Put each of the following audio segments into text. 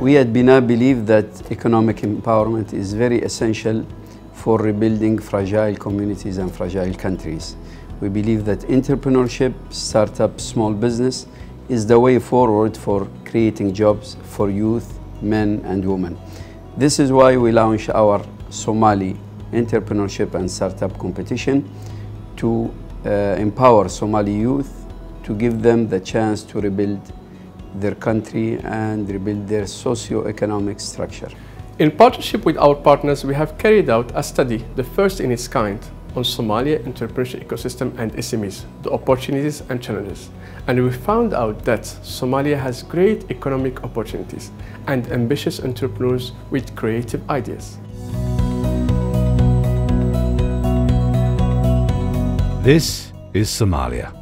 We at BINA believe that economic empowerment is very essential for rebuilding fragile communities and fragile countries. We believe that entrepreneurship, startup, small business is the way forward for creating jobs for youth, men and women. This is why we launched our Somali entrepreneurship and startup competition to uh, empower Somali youth to give them the chance to rebuild their country and rebuild their socio-economic structure. In partnership with our partners, we have carried out a study, the first in its kind, on Somalia entrepreneurship ecosystem and SMEs, the opportunities and challenges. And we found out that Somalia has great economic opportunities and ambitious entrepreneurs with creative ideas. This is Somalia.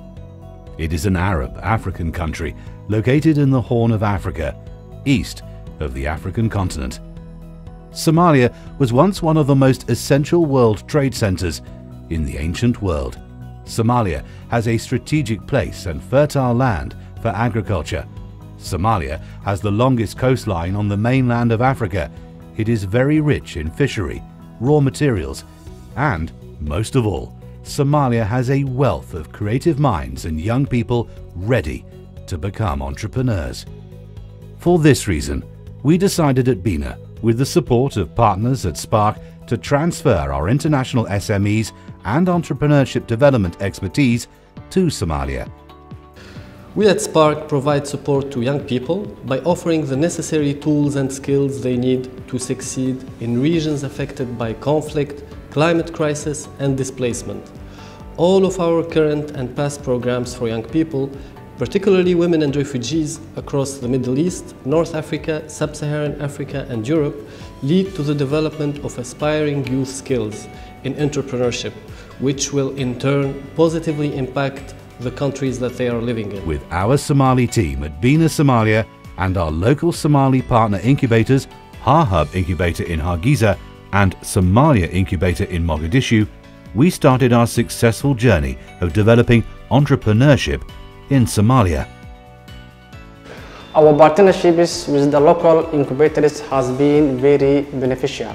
It is an Arab African country located in the Horn of Africa, east of the African continent. Somalia was once one of the most essential world trade centers in the ancient world. Somalia has a strategic place and fertile land for agriculture. Somalia has the longest coastline on the mainland of Africa. It is very rich in fishery, raw materials, and, most of all, Somalia has a wealth of creative minds and young people ready to become entrepreneurs. For this reason, we decided at BINA, with the support of partners at Spark, to transfer our international SMEs and entrepreneurship development expertise to Somalia. We at Spark provide support to young people by offering the necessary tools and skills they need to succeed in regions affected by conflict, climate crisis and displacement. All of our current and past programs for young people, particularly women and refugees across the Middle East, North Africa, Sub-Saharan Africa and Europe, lead to the development of aspiring youth skills in entrepreneurship, which will in turn positively impact the countries that they are living in. With our Somali team at BINA Somalia and our local Somali partner incubators, HaHub Incubator in Hargeisa and Somalia Incubator in Mogadishu, we started our successful journey of developing entrepreneurship in Somalia. Our partnerships with the local incubators has been very beneficial.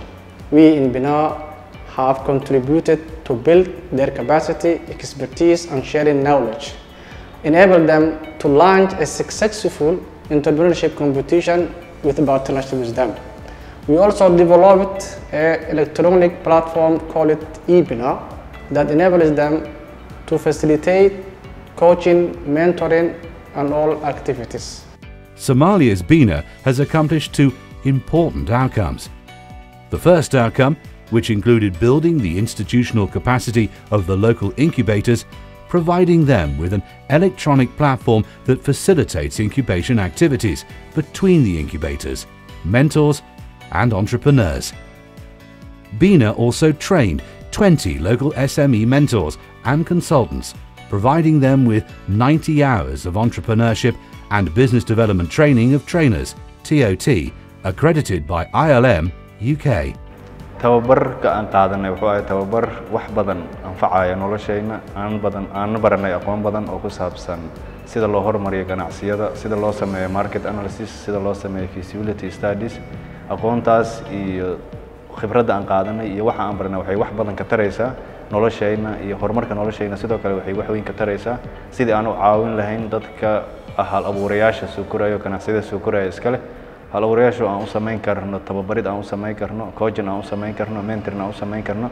We in Bina have contributed to build their capacity, expertise and sharing knowledge, enable them to launch a successful entrepreneurship competition with partnership with them. We also developed an electronic platform called eBina that enables them to facilitate coaching, mentoring and all activities. Somalia's BINA has accomplished two important outcomes. The first outcome, which included building the institutional capacity of the local incubators, providing them with an electronic platform that facilitates incubation activities between the incubators, mentors and entrepreneurs. BINA also trained 20 local SME mentors and consultants, providing them with 90 hours of entrepreneurship and business development training of trainers, TOT, accredited by ILM UK. tababarka aan qaadanay wuxuu ahay tababar wax badan anfacaya noloshayna aan badan aan baranay aqoon badan oo ku saabsan sida loo horumariyo ganacsiyada sida loo sameeyo market analysis sida loo sameeyo feasibility studies aqoontaas iyo khibradda aan qaadanay iyo waxa aan baranay waxay wax badan ka taraysaa noloshayna iyo horumarka noloshayna sidoo kale waxay wax weyn ka taraysaa. Sidii aan u caawin lahayn dadka hal abuurayaasha soo koraya ganacsiyada soo koraya iska leh. Hal abuurayaashu aan u samayn karno tababarid aan u samayn karno coaching aan u samayn karno mentoring aan u samayn karno.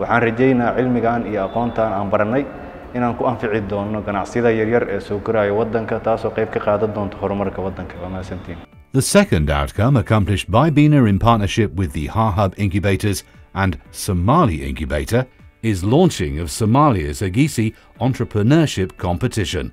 Waxaan rajaynayaa cilmigan iyo aqoontan aan baranay inaan ku anfici doono ganacsiyada yaryar ee soo koraya waddanka taasoo qayb ka qaadan doonto horumarka waddanka. Waa mahadsantiin The second outcome accomplished by BINA in partnership with the HaHub incubators and Somali incubator is launching of Somalia's Higsi entrepreneurship competition.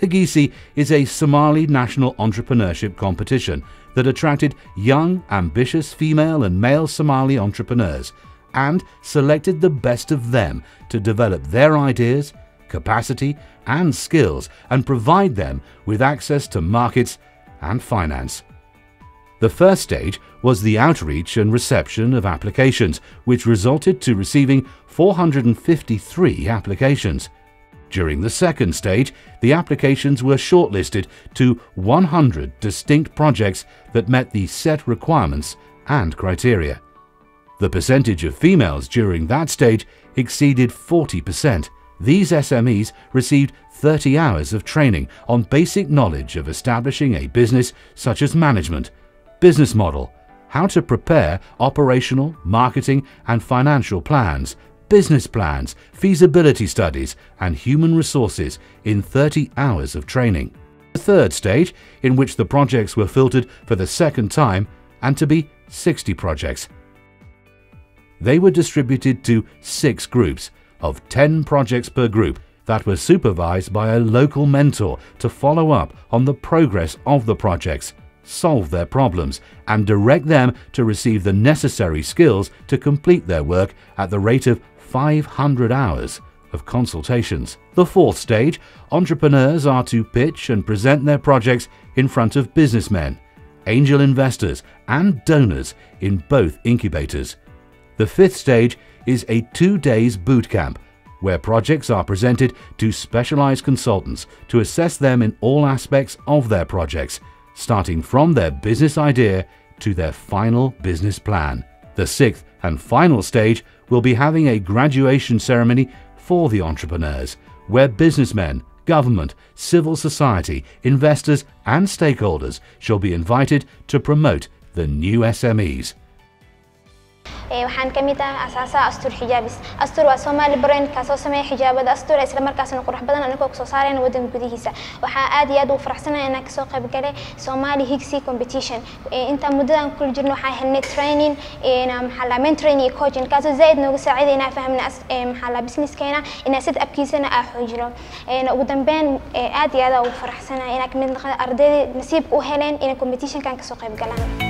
Higsi is a Somali national entrepreneurship competition that attracted young, ambitious female and male Somali entrepreneurs and selected the best of them to develop their ideas, capacity, and skills and provide them with access to markets and finance. The first stage was the outreach and reception of applications, which resulted to receiving 453 applications. During the second stage, the applications were shortlisted to 100 distinct projects that met the set requirements and criteria. The percentage of females during that stage exceeded 40%. These SMEs received 30 hours of training on basic knowledge of establishing a business such as management, business model, how to prepare operational, marketing and financial plans, business plans, feasibility studies and human resources in 30 hours of training. The third stage, in which the projects were filtered for the second time and to be 60 projects. They were distributed to six groups of 10 projects per group that were supervised by a local mentor to follow up on the progress of the projects, solve their problems, and direct them to receive the necessary skills to complete their work at the rate of 500 hours of consultations. The fourth stage, entrepreneurs are to pitch and present their projects in front of businessmen, angel investors, and donors in both incubators. The fifth stage is a two days boot camp where projects are presented to specialized consultants to assess them in all aspects of their projects, starting from their business idea to their final business plan. The sixth and final stage will be having a graduation ceremony for the entrepreneurs, where businessmen, government, civil society, investors, and stakeholders shall be invited to promote the new SMEs. Waxaan ka mid ah asaasaha astur xijaabis. Astur waa soomaali brand kaasoo sameeya xijaabada astura isla markaasna qurux badan anigoo ka soo saarayna wadanka gudihiisa. Waxaa aad iyo aad ugu faraxsanahay inaan ka soo qayb galay somali higsi competition. Intaan muddadan kula jirno waxaan helnay training maxaa la mentoring iyo coaching kaasoo zaaid nooga saaciday inaan fahmna maxaa la businesskeena inaan sid abkiisana aa xoojino ugu dambeyn aad iyo aad ugu faraxsanahay inaan ka mid noqda ardayda nasiib u heleen inay competitionkan ka soo qayb galaan